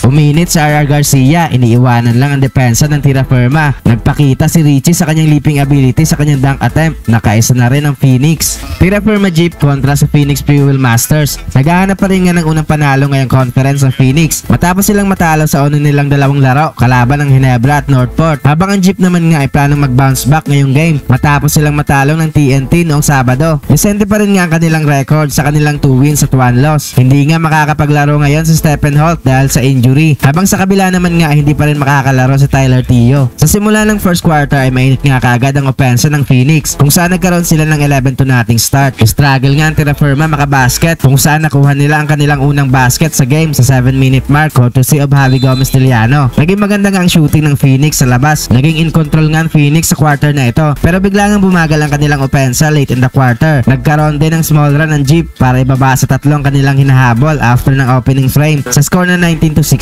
Uminit sa RR Garcia, iniiwanan lang ang depensa ng tira firma. Nagpakita si Richie sa kanyang leaping ability sa kanyang dunk attempt. Nakaisa na rin ang Phoenix. Tira firma Jeep kontra sa Phoenix Fuel Masters. Naghahanap pa rin nga ng unang panalo ngayong conference ng Phoenix. Matapos silang matalo sa una nilang dalawang laro, kalaban ng Hinebra at Northport. Habang ang Jeep naman nga ay planong mag-bounce back ngayong game. Matapos silang matalo ng TNT noong Sabado. Decente pa rin nga ang kanilang record sa kanilang 2 wins at 1 loss. Hindi nga makakapaglaro ngayon si Stephen Holt dahil sa injury. Habang sa kabila naman nga hindi pa rin makakalaro si Tyler Tio. Sa simula ng first quarter ay mainit nga kagad ang opensa ng Phoenix kung saan nagkaroon sila ng 11 to nothing start. Struggle nga ang Terraforma makabasket kung saan nakuha nila ang kanilang unang basket sa game sa 7 minute mark courtesy of Javi Gomez Diliano. Naging maganda nga ang shooting ng Phoenix sa labas. Naging in control nga ang Phoenix sa quarter na ito. Pero bigla nga bumagal ang kanilang opensa late in the quarter. Nagkaroon din ng small run ng Jeep para ibaba sa tatlong kanilang hinahabol after ng opening frame sa score na 19 to 16.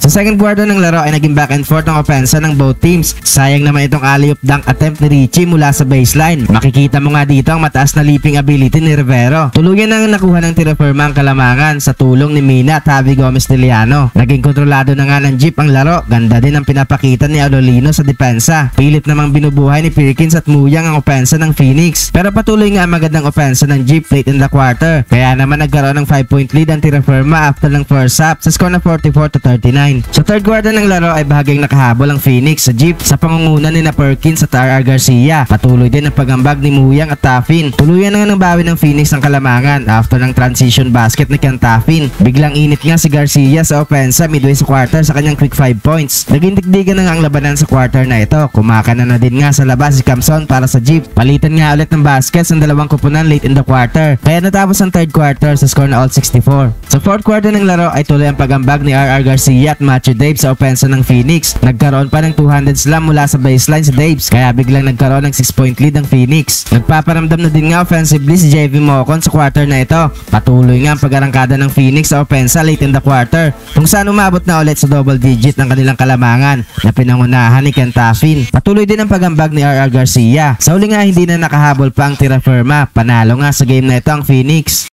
Sa second quarter ng laro ay naging back and forth ang opensa ng both teams. Sayang naman itong alley-oop dunk attempt ni Richie mula sa baseline. Makikita mo nga dito ang mataas na leaping ability ni Rivero. Tuluyan nang nakuha ng Tiraferma ang kalamangan sa tulong ni Mina at Javi Gomez Diliano. Naging kontrolado na nga ng Jeep ang laro. Ganda din ang pinapakita ni Alolino sa depensa. Pilit namang binubuhay ni Perkins at Muyang ang opensa ng Phoenix. Pero patuloy nga ang magandang opensa ng Jeep late in the quarter. Kaya naman nagkaroon ng 5 point lead ang Tiraferma after ng first half sa score na 44 to 39. Sa third quarter ng laro ay bahagyang nakahabol ang Phoenix sa Jeep sa pangunguna ni na Perkins at RR Garcia. Patuloy din ang pagambag ni Muyang at Tafin. Tuluyan nga ng bawi ng Phoenix ang kalamangan after ng transition basket ni Ken Tafin. Biglang init nga si Garcia sa opensa midway sa quarter sa kanyang quick 5 points. Naging digdigan na nga ang labanan sa quarter na ito. Kumakana na din nga sa labas si Camson para sa Jeep. Palitan nga ulit ng baskets ang dalawang kupunan late in the quarter. Kaya natapos ang third quarter sa score na all 64. Sa fourth quarter ng laro ay tuloy ang pagambag ni RR Garcia at Matthew Dave sa opensa ng Phoenix. Nagkaroon pa ng 200 slam mula sa baseline si Daves kaya biglang nagkaroon ng 6 point lead ang Phoenix. Nagpaparamdam na din nga offensively si JV Mocon sa quarter na ito. Patuloy nga ang pag-arangkada ng Phoenix sa opensa late in the quarter kung saan umabot na ulit sa double digit ng kanilang kalamangan na pinangunahan ni Ken Taffin. Patuloy din ang pagambag ni RR Garcia. Sa huli nga hindi na nakahabol pa ang Tira Firma. Panalo nga sa game na ito ang Phoenix.